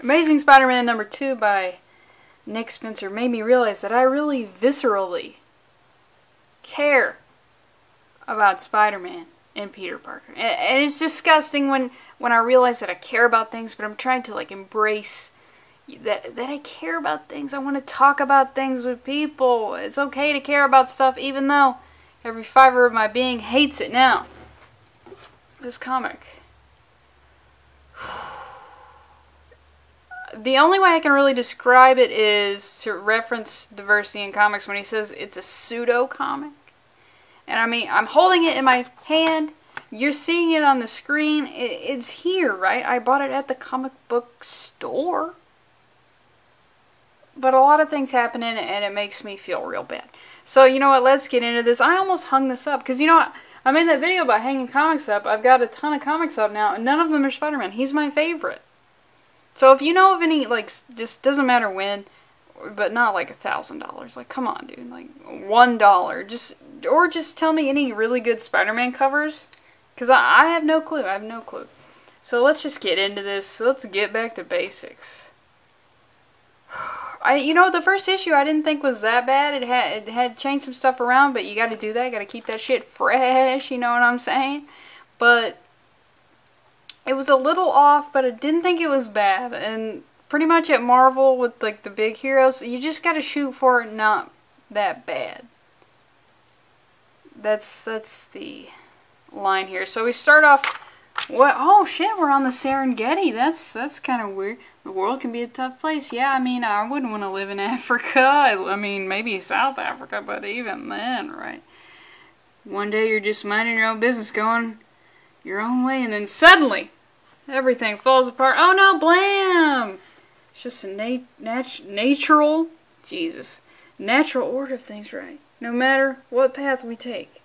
Amazing Spider-Man number two by Nick Spencer made me realize that I really viscerally care about Spider-Man and Peter Parker. And, and it's disgusting when, when I realize that I care about things, but I'm trying to like embrace that that I care about things. I want to talk about things with people. It's okay to care about stuff even though every fiber of my being hates it now. This comic. The only way I can really describe it is to reference Diversity and Comics when he says it's a pseudo comic. And I mean, I'm holding it in my hand. You're seeing it on the screen. It's here, right? I bought it at the comic book store but a lot of things happen in it and it makes me feel real bad. So you know what, let's get into this. I almost hung this up because you know what, I made that video about hanging comics up. I've got a ton of comics up now and none of them are Spider-Man. He's my favorite. So if you know of any, like, just doesn't matter when, but not like a thousand dollars. Like, come on, dude. Like, one dollar. Just, or just tell me any really good Spider-Man covers. Because I, I have no clue. I have no clue. So let's just get into this. Let's get back to basics. I you know the first issue I didn't think was that bad. It had it had changed some stuff around, but you got to do that. Got to keep that shit fresh. You know what I'm saying? But it was a little off, but I didn't think it was bad. And pretty much at Marvel with like the big heroes, you just got to shoot for it not that bad. That's that's the line here. So we start off what? Oh shit, we're on the Serengeti. That's that's kind of weird. The world can be a tough place. Yeah, I mean, I wouldn't want to live in Africa. I mean, maybe South Africa, but even then, right? One day you're just minding your own business, going your own way, and then suddenly everything falls apart. Oh no, blam! It's just a nat nat natural, Jesus, natural order of things, right? No matter what path we take,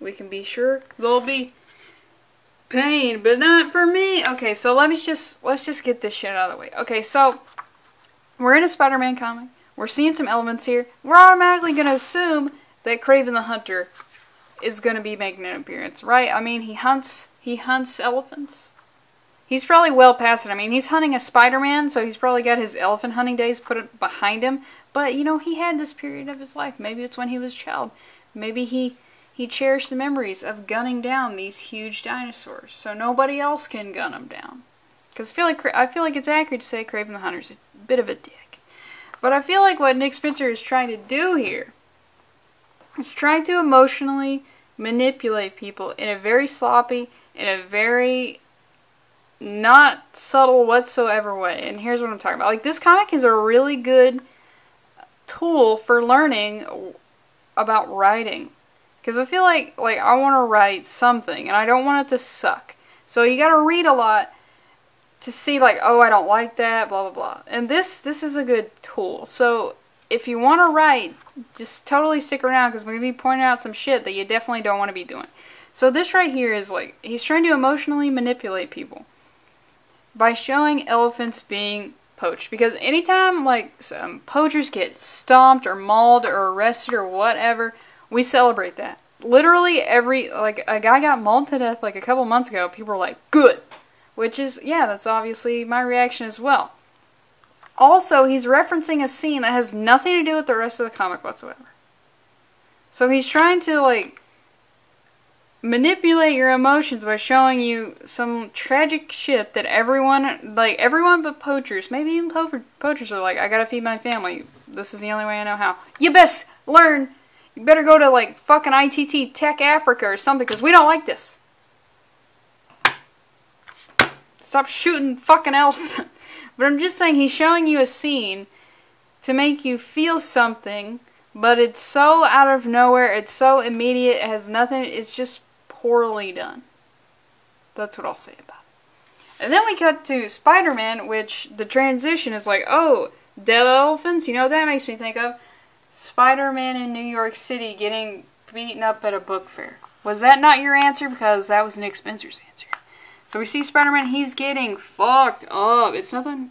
we can be sure there'll be pain, but not for me. Okay, so let me just, let's just get this shit out of the way. Okay, so we're in a Spider-Man comic. We're seeing some elements here. We're automatically going to assume that Kraven the Hunter is going to be making an appearance, right? I mean, he hunts, he hunts elephants. He's probably well past it. I mean, he's hunting a Spider-Man, so he's probably got his elephant hunting days put behind him. But, you know, he had this period of his life. Maybe it's when he was a child. Maybe he he cherished the memories of gunning down these huge dinosaurs, so nobody else can gun them down. Because I feel like I feel like it's accurate to say Kraven the Hunter's a bit of a dick. But I feel like what Nick Spencer is trying to do here is trying to emotionally manipulate people in a very sloppy, in a very not subtle whatsoever way. And here's what I'm talking about. Like this comic is a really good tool for learning about writing because I feel like like I want to write something and I don't want it to suck. So you got to read a lot to see like oh I don't like that blah blah blah. And this this is a good tool. So if you want to write, just totally stick around because we're gonna be pointing out some shit that you definitely don't want to be doing. So this right here is like he's trying to emotionally manipulate people by showing elephants being poached because anytime like some poachers get stomped or mauled or arrested or whatever we celebrate that. Literally every, like, a guy got mauled to death like a couple months ago. People were like, good. Which is, yeah, that's obviously my reaction as well. Also, he's referencing a scene that has nothing to do with the rest of the comic whatsoever. So he's trying to, like, manipulate your emotions by showing you some tragic shit that everyone, like, everyone but poachers, maybe even po poachers are like, I gotta feed my family. This is the only way I know how. You best learn you better go to like fucking ITT Tech Africa or something because we don't like this. Stop shooting fucking elephant. but I'm just saying he's showing you a scene to make you feel something, but it's so out of nowhere, it's so immediate, it has nothing, it's just poorly done. That's what I'll say about it. And then we cut to Spider-Man, which the transition is like, oh, dead elephants? You know that makes me think of? Spider-Man in New York City getting beaten up at a book fair. Was that not your answer? Because that was Nick Spencer's answer. So we see Spider-Man, he's getting fucked up. It's nothing...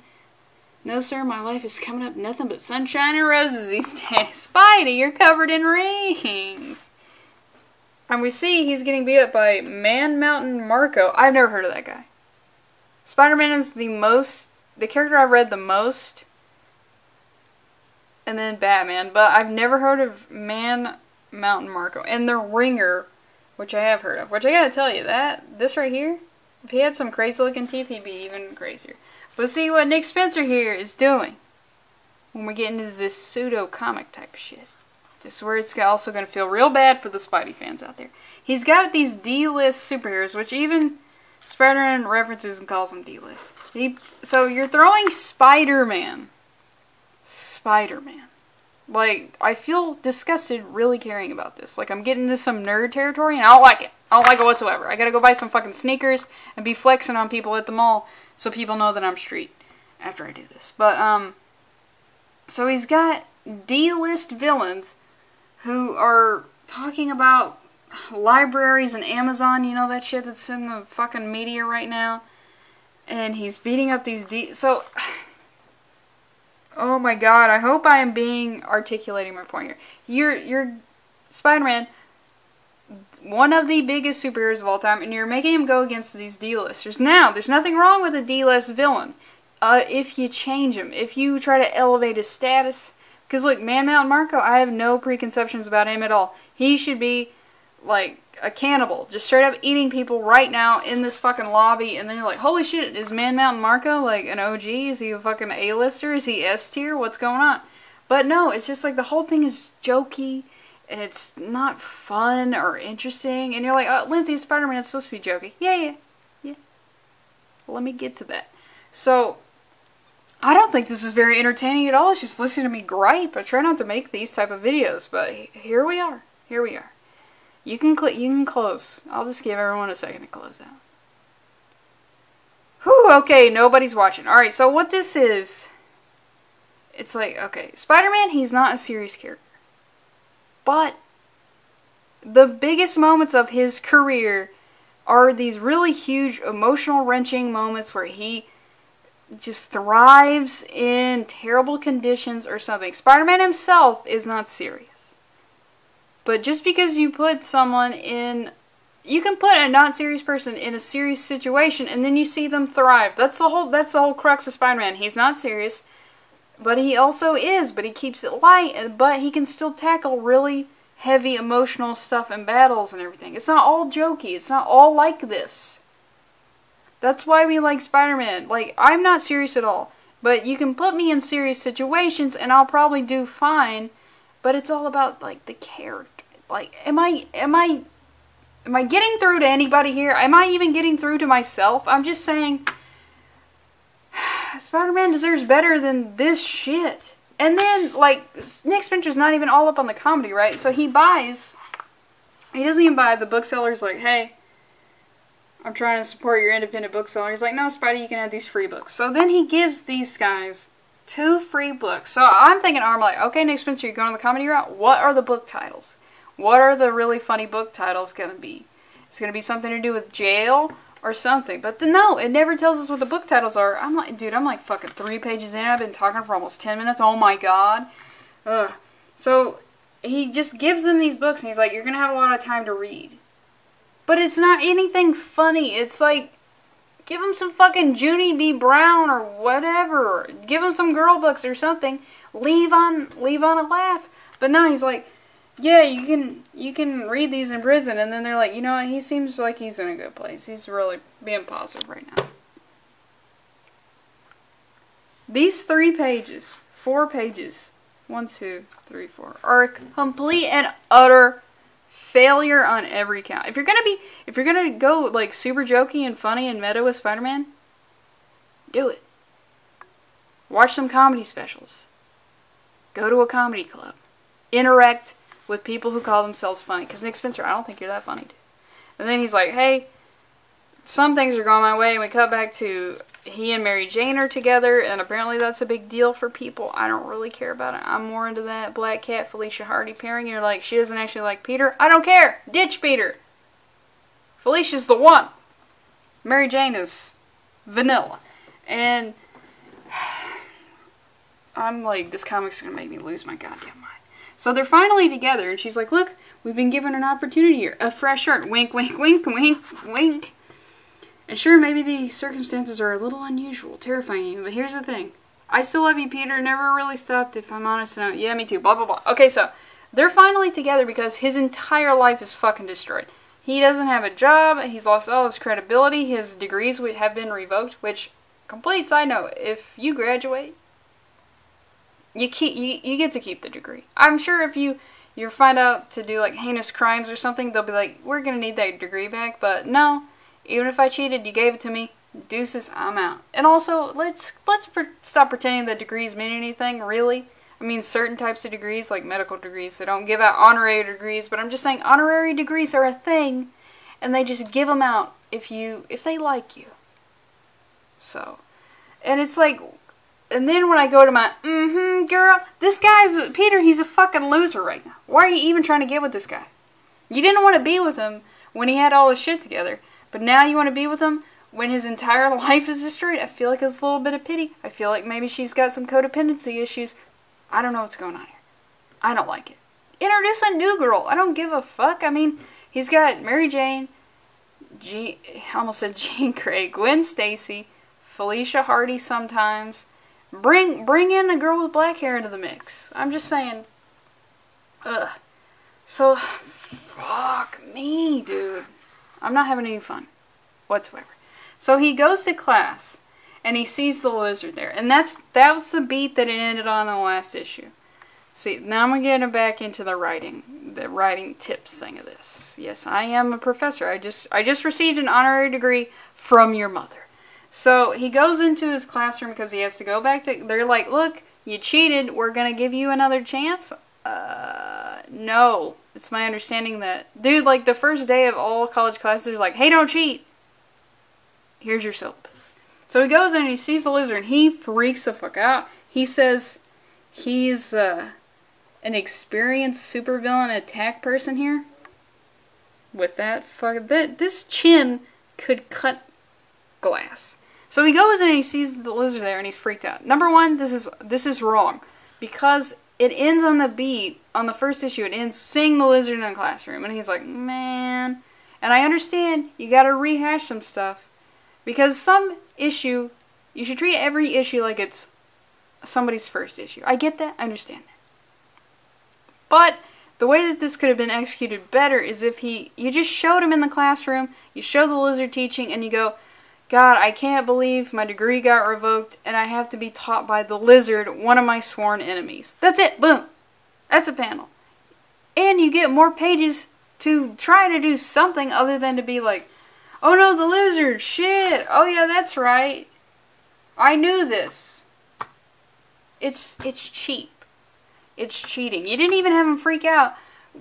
No, sir, my life is coming up nothing but sunshine and roses these days. Spidey, you're covered in rings. And we see he's getting beat up by Man Mountain Marko. I've never heard of that guy. Spider-Man is the most the character I've read the most, and then Batman. But I've never heard of Man Mountain Marko and the Ringer, which I have heard of. Which I gotta tell you that this right here, if he had some crazy looking teeth, he'd be even crazier. But see what Nick Spencer here is doing when we get into this pseudo comic type shit. This is where it's also going to feel real bad for the Spidey fans out there. He's got these D-list superheroes, which even Spider-Man references and calls them D-list. He, so you're throwing Spider-Man. Spider-Man. Like, I feel disgusted really caring about this. Like, I'm getting into some nerd territory, and I don't like it. I don't like it whatsoever. I gotta go buy some fucking sneakers and be flexing on people at the mall so people know that I'm street after I do this. But, um, so he's got D-list villains who are talking about libraries and Amazon, you know that shit that's in the fucking media right now. And he's beating up these D. So, oh my god, I hope I am being articulating my point here. You're you're Spider-Man, one of the biggest superheroes of all time, and you're making him go against these D-listers. Now, there's nothing wrong with a D-list villain. Uh, if you change him, if you try to elevate his status, because look, Man Mountain Marko, I have no preconceptions about him at all. He should be like a cannibal, just straight up eating people right now in this fucking lobby, and then you're like, holy shit, is Man Mountain Marko like an OG? Is he a fucking A-lister? Is he S tier? What's going on? But no, it's just like the whole thing is jokey, and it's not fun or interesting, and you're like, oh, Lindsey, Spider-Man, it's supposed to be jokey. Yeah, yeah, yeah. Let me get to that. So, I don't think this is very entertaining at all. It's just listening to me gripe. I try not to make these type of videos, but here we are. Here we are. You can click. you can close. I'll just give everyone a second to close out. Whew, okay, nobody's watching. Alright, so what this is, it's like, okay, Spider-Man, he's not a serious character. But the biggest moments of his career are these really huge emotional wrenching moments where he just thrives in terrible conditions or something. Spider-Man himself is not serious. But just because you put someone in you can put a not serious person in a serious situation and then you see them thrive. That's the whole that's the whole crux of Spider-Man. He's not serious, but he also is, but he keeps it light, but he can still tackle really heavy emotional stuff and battles and everything. It's not all jokey. It's not all like this. That's why we like Spider-Man. Like I'm not serious at all, but you can put me in serious situations and I'll probably do fine, but it's all about like the character like am I am I am I getting through to anybody here? Am I even getting through to myself? I'm just saying Spider-Man deserves better than this shit. And then like Nick Spencer's not even all up on the comedy, right? So he buys he doesn't even buy the bookseller's like, "Hey, I'm trying to support your independent bookseller." He's like, "No, Spidey, you can have these free books." So then he gives these guys two free books. So I'm thinking, I'm like, okay, Nick Spencer, you're going on the comedy route. What are the book titles? What are the really funny book titles going to be? It's going to be something to do with jail or something. But the, no, it never tells us what the book titles are. I'm like, dude, I'm like fucking three pages in. I've been talking for almost 10 minutes. Oh my god. Ugh. So he just gives them these books and he's like, you're going to have a lot of time to read. But it's not anything funny. It's like, give him some fucking Junie B. Brown or whatever. Give him some girl books or something. Leave on, leave on a laugh. But no, he's like, yeah, you can you can read these in prison, and then they're like, you know what? He seems like he's in a good place. He's really being positive right now. These three pages, four pages, one, two, three, four, are complete and utter failure on every count. If you're gonna be, if you're gonna go like super jokey and funny and meta with Spider-Man, do it. Watch some comedy specials. Go to a comedy club. Interact with people who call themselves funny. Because Nick Spencer, I don't think you're that funny, dude. And then he's like, hey, some things are going my way. And we cut back to he and Mary Jane are together. And apparently that's a big deal for people. I don't really care about it. I'm more into that Black Cat Felicia Hardy pairing. You're like, she doesn't actually like Peter. I don't care. Ditch Peter. Felicia's the one. Mary Jane is vanilla. And I'm like, this comic's gonna make me lose my goddamn mind. So they're finally together, and she's like, look, we've been given an opportunity here. A fresh start. Wink, wink, wink, wink, wink. And sure, maybe the circumstances are a little unusual, terrifying, but here's the thing. I still love you, Peter. Never really stopped, if I'm honest. Yeah, me too. Blah, blah, blah. Okay, so they're finally together because his entire life is fucking destroyed. He doesn't have a job. He's lost all his credibility. His degrees have been revoked, which, complete side note, if you graduate, you keep you, you get to keep the degree. I'm sure if you you find out to do like heinous crimes or something, they'll be like, we're gonna need that degree back. But no, even if I cheated, you gave it to me. Deuces, I'm out. And also, let's let's pre- stop pretending that degrees mean anything. Really, I mean certain types of degrees, like medical degrees, they don't give out honorary degrees. But I'm just saying, honorary degrees are a thing, and they just give them out if you if they like you. So, and it's like and then when I go to my, mm-hmm, girl, this guy's, Peter, he's a fucking loser right now. Why are you even trying to get with this guy? You didn't want to be with him when he had all his shit together. But now you want to be with him when his entire life is destroyed? I feel like it's a little bit of pity. I feel like maybe she's got some codependency issues. I don't know what's going on here. I don't like it. Introduce a new girl. I don't give a fuck. I mean, he's got Mary Jane, Jean, I almost said Jean Grey, Gwen Stacy, Felicia Hardy sometimes, Bring bring in a girl with black hair into the mix. I'm just saying. Ugh. So, fuck me, dude. I'm not having any fun whatsoever. So he goes to class and he sees the lizard there, and that's that was the beat that it ended on the last issue. See, now I'm getting back into the writing, the writing tips thing of this. Yes, I am a professor. I just I just received an honorary degree from your mother. So he goes into his classroom because he has to go back to. They're like, look, you cheated. We're to give you another chance. Uh, no. It's my understanding that. Dude, like the first day of all college classes, they're like, hey, don't cheat. Here's your syllabus. So he goes in and he sees the lizard and he freaks the fuck out. He says he's uh, an experienced supervillain attack person here. With that fuck that this chin could cut glass. So he goes in and he sees the lizard there and he's freaked out. Number one, this is this is wrong because it ends on the beat on the first issue. It ends seeing the lizard in the classroom, and he's like, man. And I understand you got to rehash some stuff because some issue you should treat every issue like it's somebody's first issue. I get that. I understand that. But the way that this could have been executed better is if he you just showed him in the classroom, you show the lizard teaching, and you go, God, I can't believe my degree got revoked and I have to be taught by the lizard, one of my sworn enemies. That's it. Boom. That's a panel. And you get more pages to try to do something other than to be like, oh no, the lizard, shit. Oh yeah, that's right. I knew this. It's it's cheap. It's cheating. You didn't even have him freak out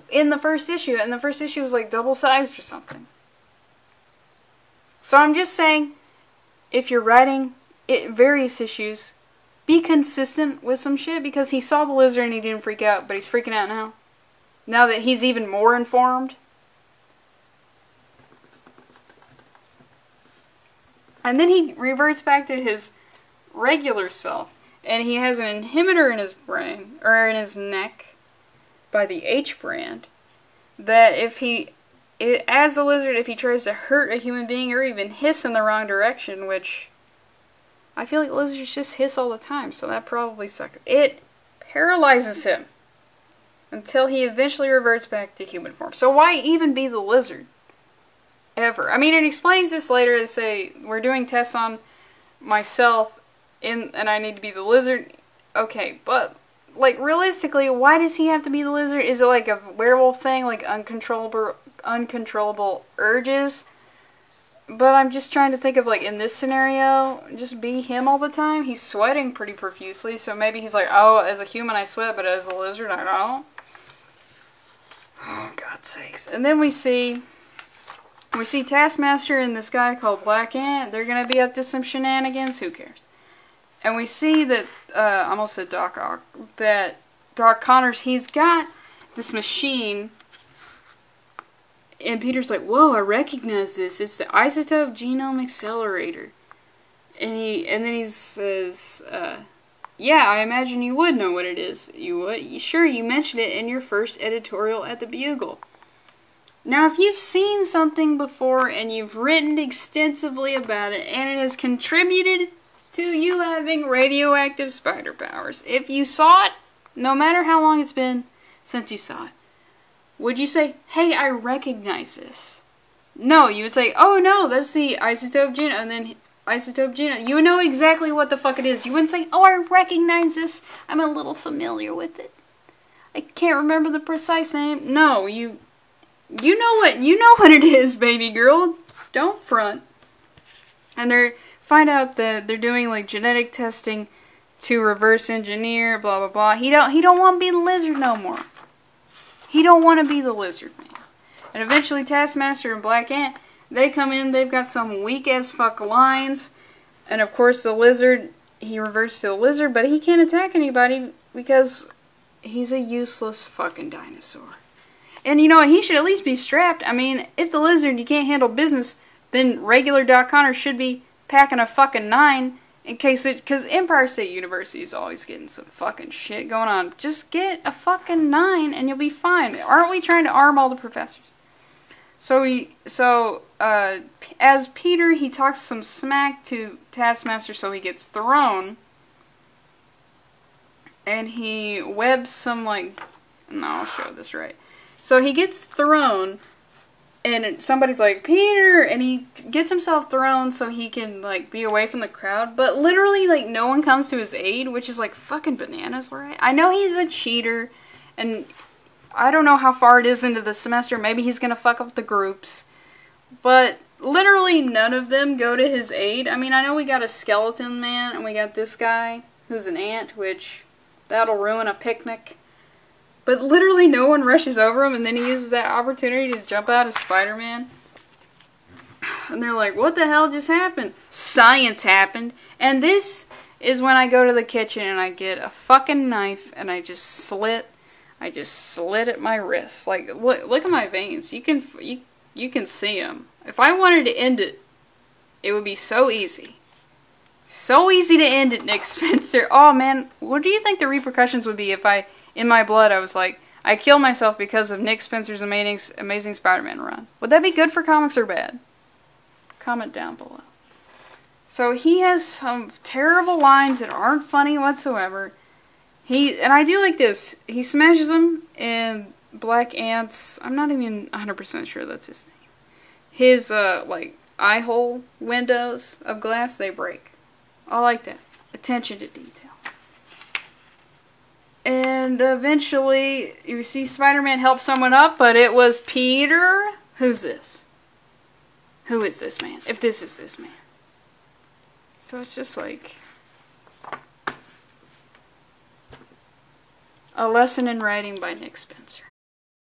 in the first issue, and the first issue was like double sized or something. So I'm just saying, if you're writing it, various issues, be consistent with some shit because he saw the lizard and he didn't freak out, but he's freaking out now. Now that he's even more informed. And then he reverts back to his regular self. And he has an inhibitor in his brain, or in his neck, by the H brand, that if he it, as the lizard, if he tries to hurt a human being or even hiss in the wrong direction, which I feel like lizards just hiss all the time, so that probably sucks. It paralyzes him until he eventually reverts back to human form. So why even be the lizard? Ever. I mean, it explains this later. They say, we're doing tests on myself in, and I need to be the lizard. Okay, but like realistically, why does he have to be the lizard? Is it like a werewolf thing, like uncontrollable uncontrollable urges. But I'm just trying to think of like in this scenario, just be him all the time. He's sweating pretty profusely, so maybe he's like, oh, as a human I sweat, but as a lizard I don't. Oh, God's sakes. And then we see we see Taskmaster and this guy called Black Ant. They're gonna be up to some shenanigans. Who cares? And we see that uh, I almost said Doc Ock. That Doc Connors he's got this machine and Peter's like, "Whoa, I recognize this. It's the isotope genome accelerator." And he and then he says, uh, "Yeah, I imagine you would know what it is. You would. Sure, you mentioned it in your first editorial at the Bugle." Now, if you've seen something before and you've written extensively about it and it has contributed to you having radioactive spider powers, if you saw it, no matter how long it's been since you saw it, would you say, hey, I recognize this? No, you would say, oh no, that's the isotope Juno, and then isotope Juno. You know exactly what the fuck it is. You wouldn't say, oh, I recognize this. I'm a little familiar with it. I can't remember the precise name. No, you you know what you know what it is, baby girl. Don't front. And they're find out that they're doing like genetic testing to reverse engineer, blah blah blah. He don't he don't want to be lizard no more. He don't want to be the lizard man. And eventually Taskmaster and Black Ant, they come in, they've got some weak as fuck lines. And of course the lizard he reverts to the lizard, but he can't attack anybody because he's a useless fucking dinosaur. And you know what? He should at least be strapped. I mean, if the lizard you can't handle business, then regular Doc Connor should be packing a fucking nine in case it. Because Empire State University is always getting some fucking shit going on. Just get a fucking nine and you'll be fine. Aren't we trying to arm all the professors? So he, so uh, as Peter, he talks some smack to Taskmaster, so he gets thrown, and he webs some like, no, I'll show this right. So he gets thrown, and somebody's like, Peter! And he gets himself thrown so he can, like, be away from the crowd. But literally, like, no one comes to his aid, which is, like, fucking bananas, right? I know he's a cheater, and I don't know how far it is into the semester. Maybe he's gonna fuck up the groups. But literally none of them go to his aid. I mean, I know we got a skeleton man, and we got this guy who's an ant, which that'll ruin a picnic. But literally no one rushes over him, and then he uses that opportunity to jump out as Spider-Man. And they're like, what the hell just happened? Science happened. And this is when I go to the kitchen and I get a fucking knife and I just slit, I just slit at my wrist. Like, look, look at my veins. You can, you, you can see them. If I wanted to end it, it would be so easy. So easy to end it, Nick Spencer. Oh man, what do you think the repercussions would be if I in my blood, I was like, I killed myself because of Nick Spencer's amazing, amazing Spider-Man run. Would that be good for comics or bad? Comment down below. So he has some terrible lines that aren't funny whatsoever. He and I do like this. He smashes them in Black Ant's. I'm not even 100% sure that's his name. His uh like eye hole windows of glass they break. I like that. Attention to detail. And eventually, you see Spider-Man help someone up, but it was Peter. Who's this? Who is this man? If this is this man. So it's just like... A lesson in writing by Nick Spencer.